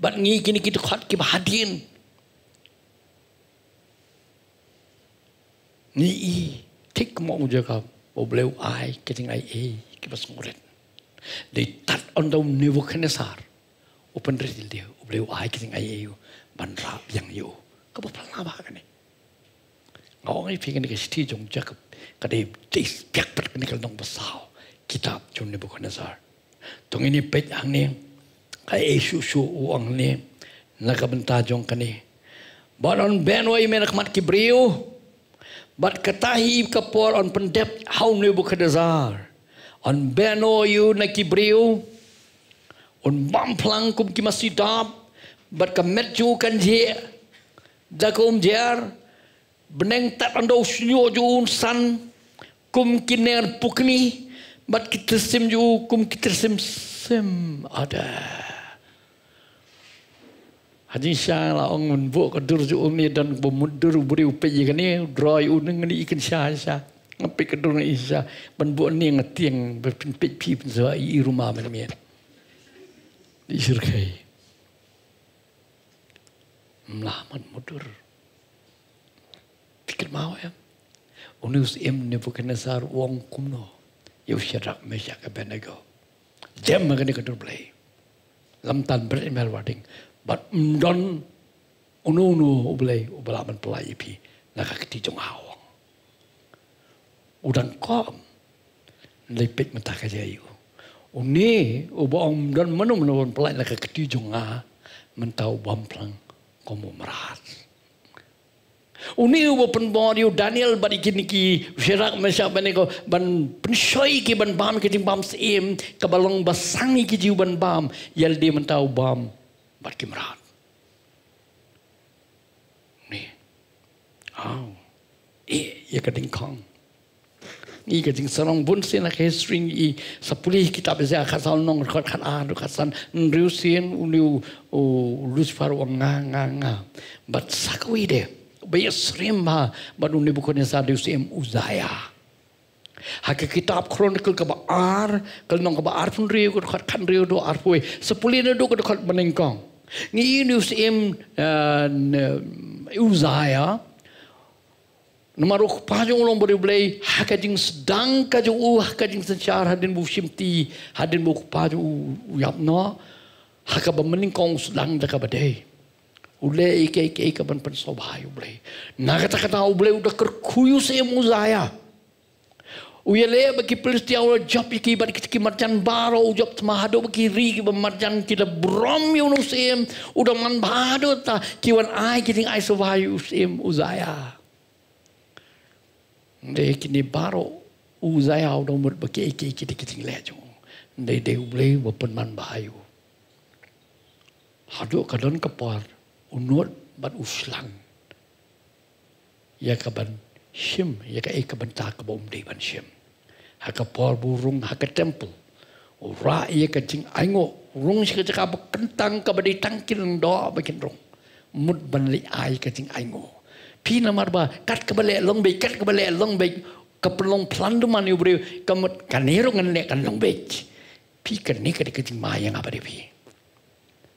Bat ngi kini ki to khot ki hadin ni i tik mo je ka bau blai ai ki ting ai e ki ngoret they tat on the Nebuchadnezzar open real dia. Boleh ai kiting ai eu ban rap yang eu ka ba plang ba ka ni? Ngau ngai phi ni ka sti jong jak ka de tis pyak pat ni ka dong ba sao kitab chun ni bu ka nazar tong ini pet ang ni ka e shu shu u ang ni na ka banta jong ka ni. But on Ben way menak mat ki brio but katahi ka por on pendep how Nebuchadnezzar. On Ben you na ki brio un bam plang kum ki masidap bat ka metju kan je. Da kum jer. Beneng tat ando snyo ju un san. Kum kiner pukni bat ki tersim ju kum ki tersim sim ada Haji Syah lah orang membuk ke dur ju ni dan bemudur beri upai je kan ni dry un ni ikan Syah Syah ngapi ke dur ni Syah bu ni ngetiang berpin pi pin so i rumah mana ni diserkai. Melaman mudur. Fikir mau ya. Unus bukan nasar wong kumno. Yau syarak mesyak abenego. Jam magani kadur play. Lam tan mel wading. But mdon unu unu ublay ubalaman pelai pi. Nakakti jong awang. Udang kom. Lepit matakajayu. Uni ubang dan mana mana pun pelai nak keti jonga mentau bamplang komu Uni ubo penbori Daniel badi kini ki syarak mesya bani ko ban pensoi ki ban bam ki bam sim kabalong basangi ki jiu ban bam yal di mentau bam ki merat. Ni. Au. Eh, ya kading kong i ka sarong bun sin la ke string i sapuli kitab ze ka sal nong khat khat a do ka san riu sin u liu u lucifer wa nga nga nga de be srim ha but u bu ko ne sa diu sim uzaya Hak kitab chronicle ka ba ar kal nong ka ba ar pun riu ko khat khan riu do ar pui sapuli ne do ko khat menengkong ni niu sim uzaya Nomor uku pajung ulong boleh beli hakajing sedang kaju u hakajing sencar hadin bu simti hadin bu paju uyap no haka bemening kong sedang dah kabade. Ule ike ike ike ban pen sobhai ule. Na kata ule udah kerkuyu se muzaya. Uya le bagi pelistia ula job iki bagi kita marjan baro job temahado bagi ri ki marjan kita brom yunu sem udah man bado ta kiwan ai kiting ai sobhai sem uzaya. Ndai kini baro uzai au do mut ba ke ke ke ke ting le jo. Ndai de wa pen man bahayu. Hadu kadon kapar unut bat uslang. Ya ka ban shim ya ka ek ban ta ka bom de ban shim. Ha ka por burung ha ka temple. Ura ya ka ting aingo rung si ka kentang ka badi tangkil do bakin rung mut ban li ai ka ting ai ngo pi na mar ba kat ka bale long be kat ka bale long be ka pelong plan du man ubri ka mut kanero ngan le kan long be pi ka ka ka ting ma yang apa de pi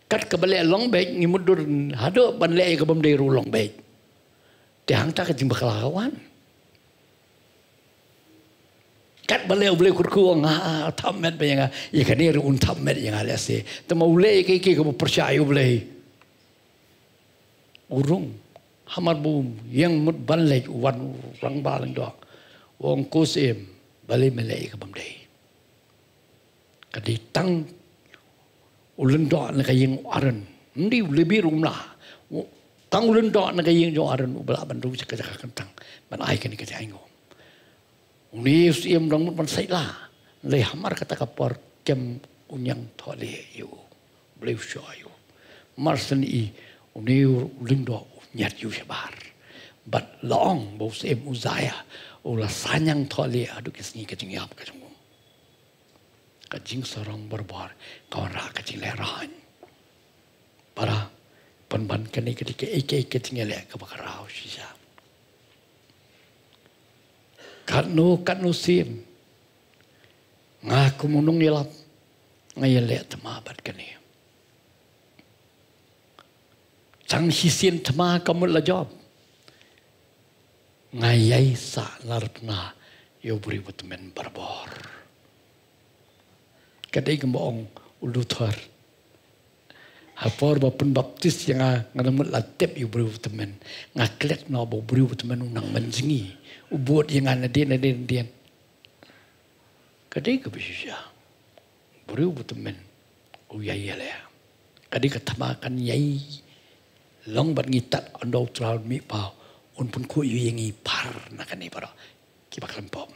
kat ka bale long be ngi mut dur hado ban le ka bam de ru long be te hang ta ting bakalawan kat bale boleh kurku nga tamet ba yang ya kan ni un tamet yang ala se te mau le ke ke ko percaya boleh. Urung hamar bum yang mut ban le wan rang ba lang dok wong ko sem bale mele ka bam dei kadi tang ulun dok na kayeng aran ndi lebih rumlah tang ulun dok na kayeng jo aran ubala ban ru cakap cakap kentang ban ai kan ke aingo Uni siam dong mun sai la. Le hamar kata kapor kem unyang thole yu. Bleu sho yu. Marsen i uni lindo nyat yu shabar. But long bo siam uzaya. Ula sanyang thole adu kisni kajing yap kajing. Sarang berbar kawan ra kajing le rahan. Para penban kani ketika ike ike tinggal le kabakarau sisa kat nu kat nu sim nga kumunung yelap ngay le tama bat kani chang hi sin tama kamul la job ngay yai sa larpna yo buri but men barbor kadai gembong uluthar hapor ba pun baptis yang ngamul la tep yo buri but men ngaklet no bo buri but men unang menjingi buat yang dia ada dia kadai ke bisa beri betul men uyai lah kadai ke tamakan yai long bat ngitat ando tral mi pa un pun ku yu yang par nak ni para. Ki bakal pom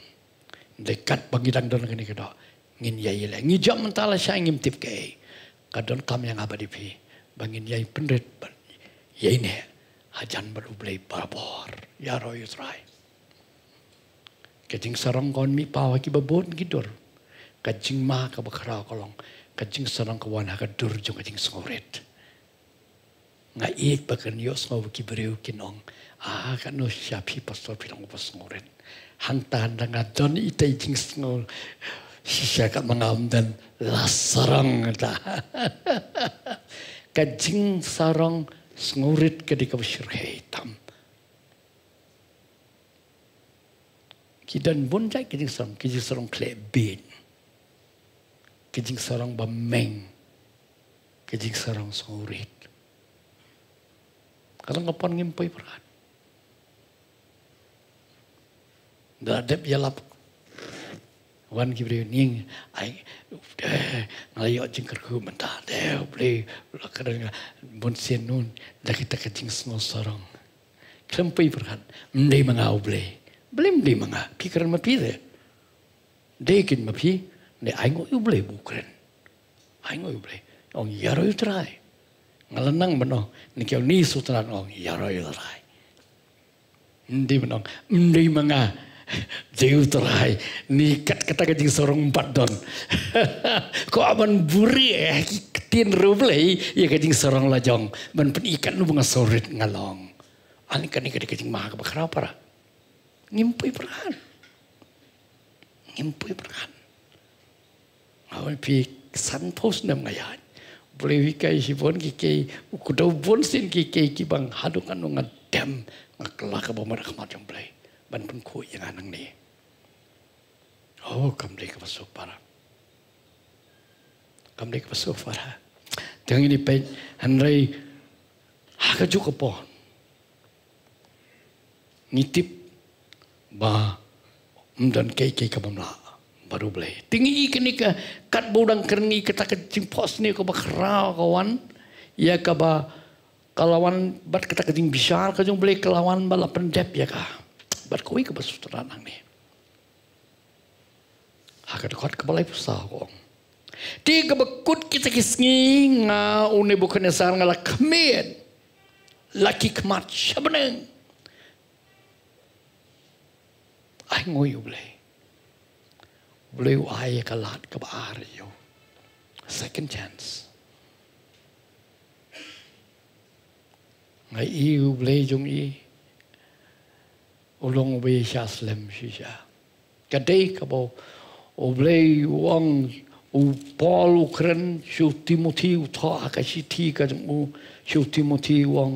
dekat bagi dan dan kini kada ngin yai lah ngi jam mentala saya ngim tip ke kadon kam yang abadi pi bangin yai pendret yai ne hajan baru beli barabor ya roy try Kajing sarang kon mi pawa ki babon gidur. Kajing ma ka bakara kolong. Kajing sarang kawan ha dur jong kajing songoret. Nga iik bakan yo songo ki beriu kinong. Ah kan no siapi pastor pinong pas songoret. Hang tahan da nga don ita jing songo. Sisya ka mangam dan lasarang ta. *laughs* Kajing sarang songoret kadika besyurhei tam. Kidan bun jai kijing sarong kijing sarong kle bin. Kijing sarong bameng. Kijing sarong surit. Kalau ngapan ngimpai peran. Dah dep yalap. Wan kibri ning ai deh ngalayo jingkar ku mentah deh beli lakaran bun sen nun dah kita kecing semua sarong. Kempai peran. Mendai mengau beli. Belum di mana pikiran mapi deh. Dekin mapi, ne aingo yu boleh bukan. Aingo yu boleh. Ong yaro yu terai. Ngalenang beno, ni kau ni sutran ong yaro yu terai. Ndi beno, ndi mana *laughs* jauh terai. Ni kat kata kajing sorong empat don. *laughs* Ko aman buri eh, ketin rublei, ya kajing sorong lajong. Ben pen ikan nu bunga sorit ngalong. Ani kan ni kajing maha kebakar apa ngimpui peran. Ngimpui peran. Awak pi san pos nam ngayan. Boleh wikai si pun kiki ukudau pun sin kiki ki bang hadung anu ngadem ngakelak ke bawah rahmat yang boleh. Ban pun ku yang anang ni. Oh, kam ke pasuk para. Kam ke pasuk para. Tengah ini pen hanrai haka juga pon. Nitip ba dan kei kei ka bamla baru boleh tinggi kini ke kat budang kerni kita ke cimpos ni ko bakra kawan ya ka ba kalawan bat kita kejing besar kejing boleh kelawan bala pendep ya ka basutran nang ni. Hak dekat ke balai pusah ko kebekut kita kisngi nga une bukan esar ngala kemen laki kemat sebeneng ai ngồi yêu lệ lệ ai cả lát cả bà rồi yêu second chance. Ngai i u jung i ulong we sha slem shi sha ka dei ka bo o ble wang u paul u kren shu timothy u tha ka shi thi ka jung u shu timothy wang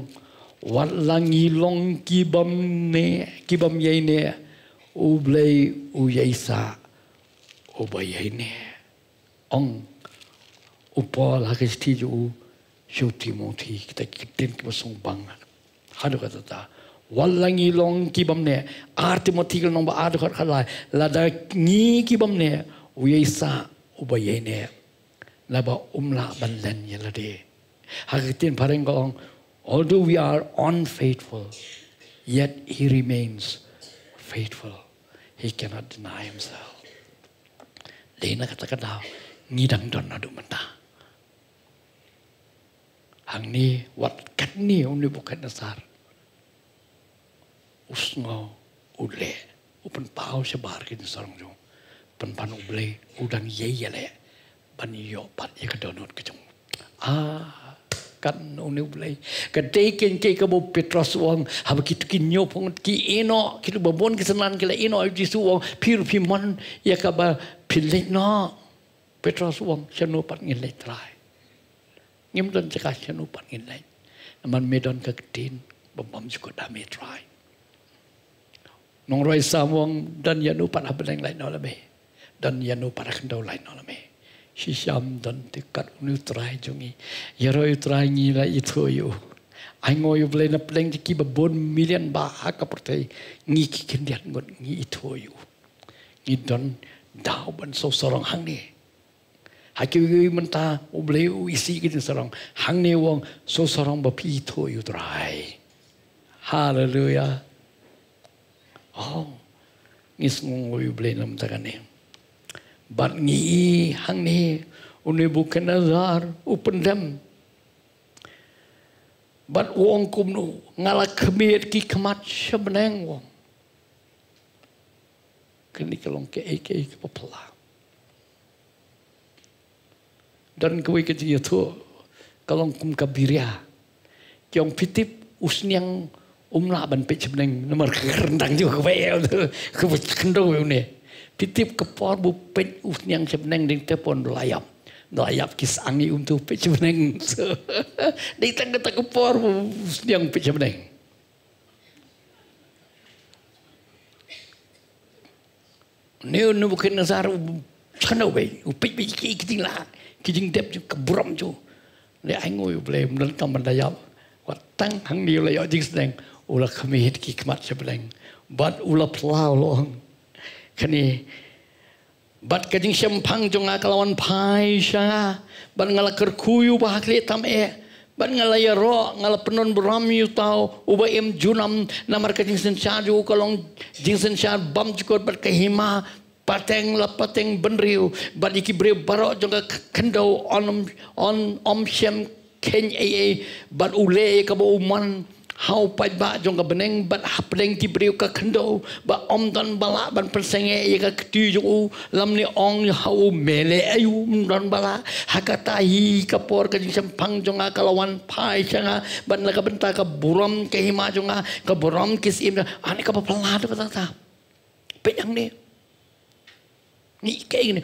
wat lang i long ki bam ne ki bam ye ne u ble u ye sa u ba ye ne. Ong u paul ka shi thi ju siêu Timothy kita kitin ki bang. Hadu kata ta walangi long ki bam ne ar Timothy ko nong ba ar khat khalai. La da ngi ki bam ne wi sa uba ye ne. La ba umla ban len ye la de ha kitin pareng gong although we are unfaithful yet he remains faithful. He cannot deny himself. Le na kata kata ngi dang don na du manta hang ni wat kat ni on ni bukan dasar usngo ule upen pau sebar kin sarang jo. Pen pan ule udang ye ye le. Yo pat ye ka donot ke jong. Ah kan on ule ka te ken ke ka bo petros wong ha kit kin nyo pong ki eno. Kit bo bon ki ki le eno ji su wong pir pi mon ye ka ba no. Petros wong chano pat ngin le try ngim don cakap chanu pangin lain. Naman medon ke ketin, bambam dah me try nong roi samong dan yanu pada beleng lain no lebih. Dan yanu pada kendau lain no lebih. Si dan tikat unu trai jungi. Ya roi trai ngi la itu yu. Ai yu beleng na beleng tiki bebon million ba ha pertai ngi ki kendian ngi itu yu. Ngi don dau ban so sorong hang ni. Hakiu gue menta ubleu isi gitu sorong. Hang ni wong so sorong bapi itu yu trai Hallelujah. Oh, ngis ngungoy ublay nam. Bat ngi hang ni, unay bukan nazar, upendam. Bat wong kumnu, ngalak kemit ki kemat sebeneng wong. Kini kelong kei kei kepepelah. Dan kewe kecil itu, kalong kum kabiria, kiong pitip usniang umla ban pecah beneng nomor kerendang *laughs* juga kau tu. Kau kendo ni. Pitip kepor bu pec usniang sebeneng ding tepon layap layap kis angi untuk pecah beneng *laughs* *laughs* di tengah tengah kepor bu usniang pecah beneng ni nu bukan nazar sana we upik pik kiting lah. Kijing dep ju kabram ju. Le ai ngồi ble mun tam ban dayap wa tang hang ni le yo jing ula khami hit ki kmat che bleng bat ula plau long kani bat kajing sem phang jonga kalawan pai sha. Ban ngala ker kuyu ba kle tam e. Ban ngala ya ro ngala penon bram yu tau. Uba em junam namar kajing sen cha ju kalong. Jing sen cha bam ju bat kahima. Pateng la pateng benriu badi ki bre barok jonga kendo on on om shem ken e e. Bad ule ka bo man hau pai ba jonga beneng bad hapdeng ki bre ka kendo ba om don bala ban persenge e ka tu ju lam ni ong hau mele ayu don bala. Hakata hi ka por ka jing pang jonga kalawan pai changa ban la ka benta ka buram ke hima jonga ka buram kis im ani ka pa peladu ka ta pe yang ni. Ni kayak gini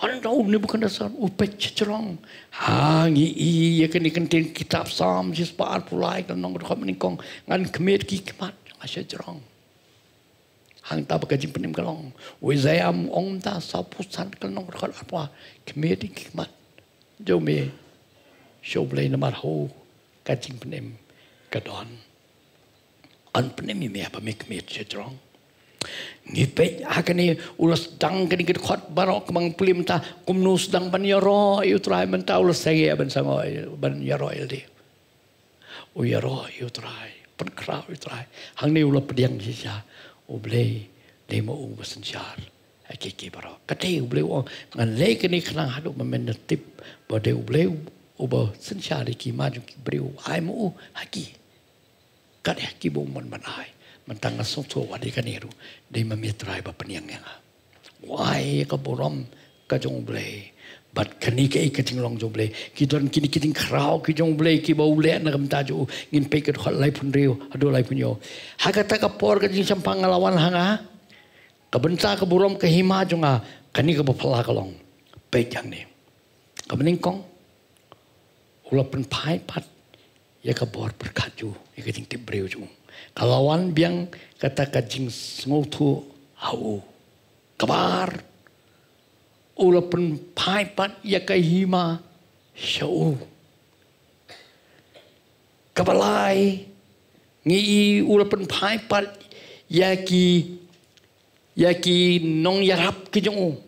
orang tahu ni bukan dasar upet cerong ha ni iya kan ikan tin kitab sam sis paar pulai kan nong kau menikong ngan kemet ki kemat cerong hang tak bekerja penim kalong wizayam ong ta sapusan kan nong kau apa? Kemet ki kemat. Jauh me show play nomor ho kajing penim kadon an penim ini apa me kemet cerong ni pe hakani ulas dang kani kit khot barok mang pulim ta kumnu sedang ban yaro try men ta ulas sagi ban sango ban yaro ildi u yaro yu try pen krau yu try hang ni ulas pediang si sia u ble le mo u basen jar. Aki ki barok kate u ble wong ngan le kani khnang hadu men tip ba de u ble u ba sen sia ki ma ju ki bre u ai mo haki. Kate ki bo mon ban ai mentang asong tu wadi kaniru di mamitrai ba peniang yang wai ka borom ka jong ble But kani ke ik ting long jong ble ki don kini kiting krau ki jong ble ki bau le na kam ta ju ngin pe ke khot lai pun riu. Adu lai pun yo. Ha ka ta ka por ka jing sampang ngalawan hanga ka benta ka burom ka hima jonga kani ka bapala ka long. Pe jang ni. Ka mening kong ula pen pai pat. Ya ka bor berkat ju ya ka ting tip breu ju kalawan biang kata ka jing ngotu hau. Kabar. Ula pen pai pat ya ka hima shau kabalai. Ngi ula pen pai pat ya ki ya ki nong yarap ki jong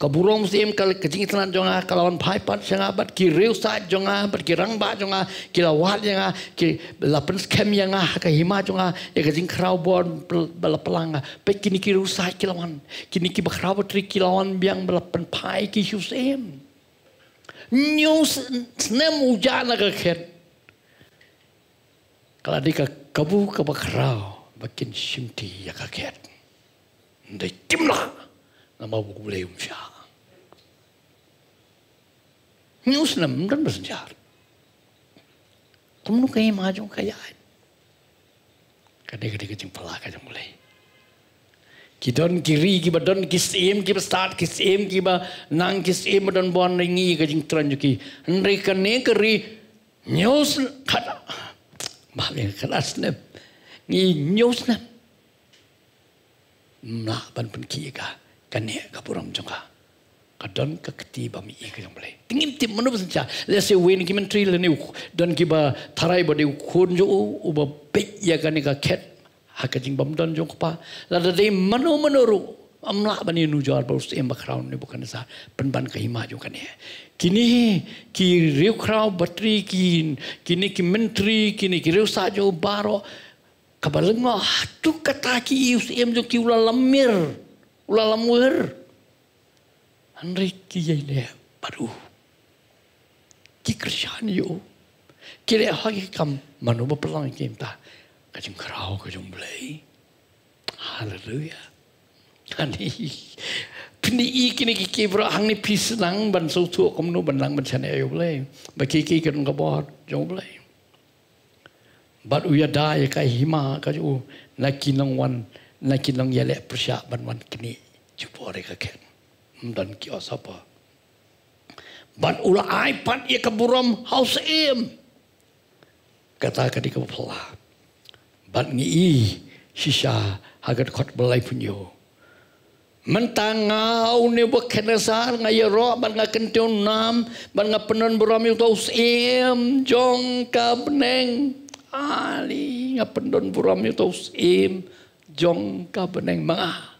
kaburong sim kal kecing tenan jonga kalawan pai pat sanga bat ki rew sa jonga bat ki rang ba jonga ki lawat jonga ki lapen skem jonga ka hima jonga ya kecing krau bon bala pelanga pe kini ki rew sa ki lawan kini ki bakrau tri ki lawan biang bala pen pai ki husem news nem ujana ka khet. Kala di ka kabu ka bakrau bakin simti ya ka khet. Ndai timlah nama buku nam dan bersejar. Kamu kaya maju kaya. Kadang kadang kecing pelak aja mulai. Kita kiri, kita don kisim, kita start kisim, kita nang kisim dan buan ringi kecing teranjuki. Henry kene keri news kada. Maaf ya, kada snap. Ni news snap. Nah, ban pun kira kane ka puram jonga ka don ka kti ba mi ik jong ble tingim tim manu bus cha le se wen ki mentri le ne don ki ba tharai ba de khon jo u ba pe ya ka ne ka khet ha ka jing bam don jong pa. La da de manu manu ru. Amla ba ni nu jar ba us em ba crown ne bukan sa pen ban ka hima jo ka ne kini ki riu crown batri ki kini ki mentri kini ki riu sa jo baro. Kabalengo tu kata ki us em jo ki ula lamir ha ki kam manu ba pelang ki ta. Ka jung krao ka jung blai hallelujah. Ani. Pini i kini ki ki bro hang ni pis nang ban so tu kom no ban nang ban chane yo blai ba ki ki kan ka bot jong blai bat uya da ya kai hima ka ju na kinong wan na kinong yale persya ban wan kini jupore ka ken dan ki osapa ban ula ai pat ye ka buram haus em kata ka di ka pala ban ni i shisha hagat khot balai punyo. Mentangau ne bo kenasar nga ye ro ban nga kentiu nam ban nga penon buram yu taus em jong ka beneng ali nga penon buram yu taus em jong ka beneng mga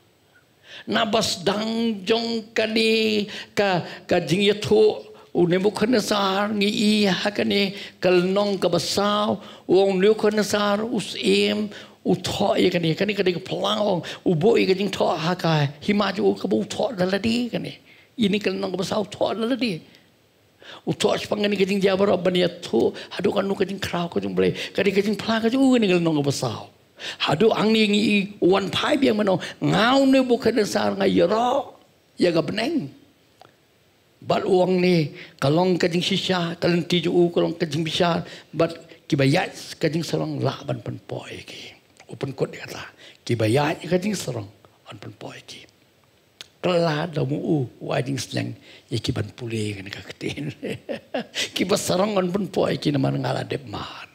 nabas dang jong kani ka ka jing ye thu u sar ngi i ha kani kal nong ka wong liu khana sar us em u tho ye kani kani kani ka plang u bo ye jing tho ha ka hi ma ju ka bu tho la la di kani ini kal nong ka basau tho la la di. U tho spang ni ka jing ja bar ban ye thu hadu kan nu ka jing krau ka jing ble kani ka jing plang ka ju ni kal nong ka hadu ang ni ngi wan pai biang mano ngau ne bu kena sar ngai yoro ya ga beneng bal uang ni kalong kajing shisha kalong tiju u kalong kajing bisa bat kibayat kajing serong la ban pen poi ki. Open kot dia kata kibayat kajing serong an pen poi ki. Kala da mu u wajing sleng ya ki ban pule kan ka ketin. *laughs* Ki basarong an pen poi ki na man ngala dep man.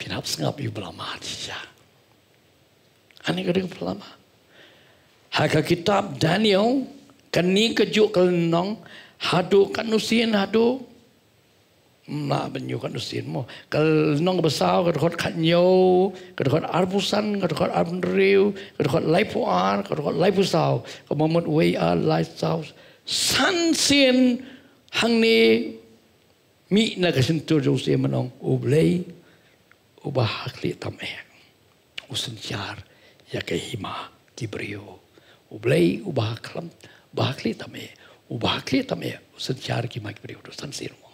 Pinap sengap yu belamat shisha Ani kata pelama. Haka kitab Daniel kani kejuk kelenong hadu kanusin hadu. Ma benyu kanusin mo kelenong besar kedokot kanyo kedokot arbusan kedokot arbunriu kedokot laipuan kedokot laipusau. Kemamut way a laipusau. San sin hang ni mi na kasentur jose menong. Ublei ubah hakli tameh usun jar ya ke hima ki brio u blei u ba klam ba kli tame u ba kli tame san char ki mak brio san sir mo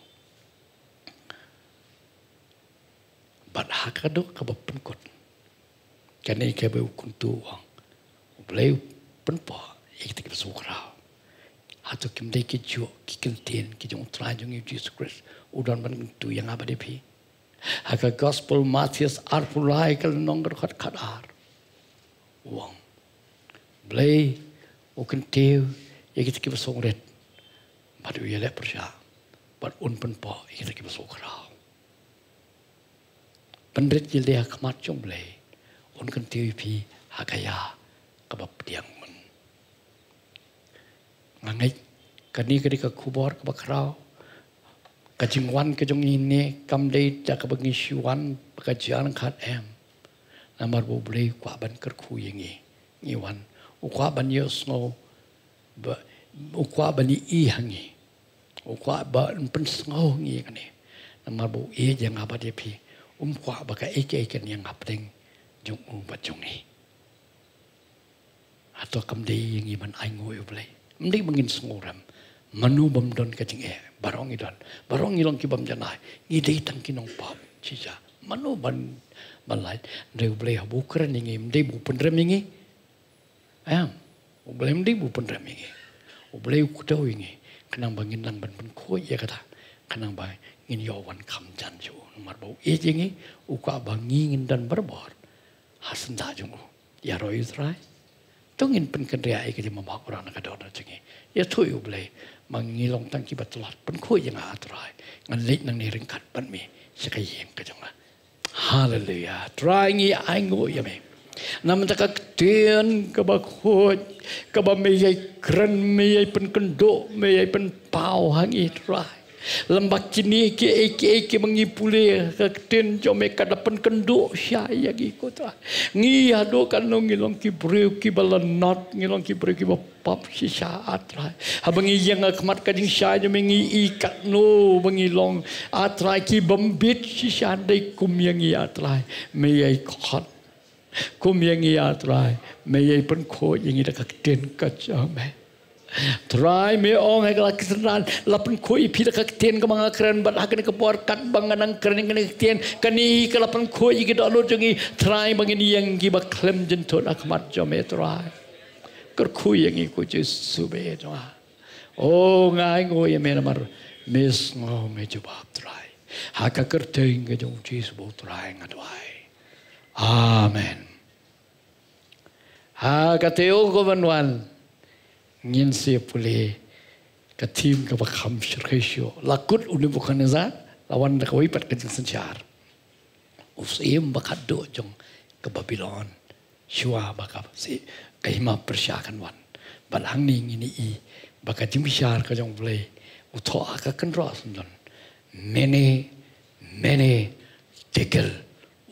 bat hakado ka ba pun kot. Kane ke be kun tu wang. U blei pun po ik tik su kra atau kim dei ki jo ki ken tien ki jong trai jong Jesus Christ udon ban tu yang apa pi. Haka gospel Matthias arpulai kal nongger khat ar wong. Blay o ken teu ye ki ki song ret badu ye le persya bat un pen po ye ki ki song krao penrit jil dia khamat jong blay. Un ken teu pi hakaya kabap diang ngangai kani kadi ka kubor ka bakrao ka jingwan ka jong ini kam dei ta ka bangi shuan ka jian khat em namar bo ble kwa ban kar khu yingi ni wan u kwa ban yo snow ba u kwa ban i hangi u kwa ba pen snow ngi kani namar bo e jang apa de pi um kwa ba ka e ke kan yang apeng jong u ba jong ni atau kam dei yingi ban ai ngoi ble Mending mungkin senguram. Manu bam don kacing eh. Barong idon. Barong ilong ki bam janai. Ngidei tang kinong pap. Cica. Manu ban balai. Ndai boleh habu keren ingi. Mending bu pendrem ingi. Ayam. Boleh mending bu pendrem ingi. Boleh ukutau ingi. Kenang bangin lang ban pen koi ya kata. Kenang bang ingin yawan kam jan ju. Nomor bau e jingi. Uka bang ingin dan berbor. Hasan tak jungu. Ya roi Israel tungin pen kendria ai ke ma mak orang chingi ya thu yu ble mang ngi long tang ki batlat pen khu yang trai ngan lit nang ni ring kat pan mi se ka yeng ka jong hallelujah. Try ngi ai ngo ya me. Nam ta ka tien ka ba khu ka ba me ye kran me ye pen kendo me ye pen pau hang i try lembak kini ke eke eke mengipule ke ten jo me kada pen kendo syaya gi kota ngi ado kan no ngi long ki breu ki balan not ngi long ki breu ki pap si sya atra abang i yang akmat kading sya jo me ngi i kat no bangi long atra ki bambit si sya dai kum yang i atra me ye khot kum yang i atra me ye pen ko yang i da ka ten ka cha me Try me ong hai kala kisanan lapan koi pi da kaktian ka mga keren bat hakan ka por kat bang keren ka kaktian kani ka lapan koi ki da lo jongi try bang ini yang ki ba klem jentot akmat jo me try. Kar koi yang i ko jesu be jo oh ngai ngo ye me namar. Mis ngo me jo ba try. Haka kar teing ka jo jesu bo try ngadwai amen. Ha ka teo ko vanwan ngin se pule ka tim ka ba kham shir khisho lakut uni bukan za lawan da kawai pat kajing sanchar usim ba khaddo jong ka babylon. Shua ba ka si kaima persyakan wan. Balang ni ngini i ba ka jim shar ka jong pule utho aka kan ro sun mene mene tekel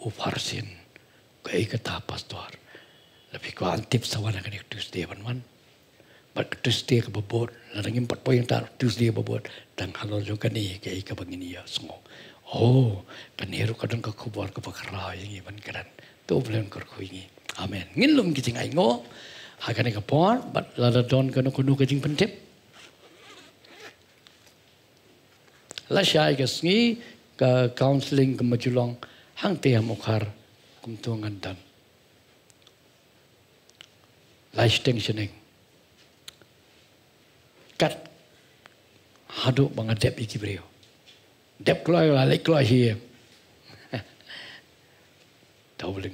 uparsin. Kai ka ta pastor lebih ko antip sawana kan tuesday wan wan Pat Tuesday ka babot. Larangin pat po yung tar Tuesday babot. Tang halol yung kani kay ka bangin iya sungo. Oh, kanero ka dun ka kubor ka pakara yung iban karan. To blen kar ko ini. Amen. Ngin lum kiting ay ngo. Hakan ka por, but lada don ka no kuno ka jing pentip. La syai ka sngi ka counseling ka majulong hang te amukar kumtungan dan. Kat haduk bang adep iki brio dep keluar lah lek keluar here tahu belum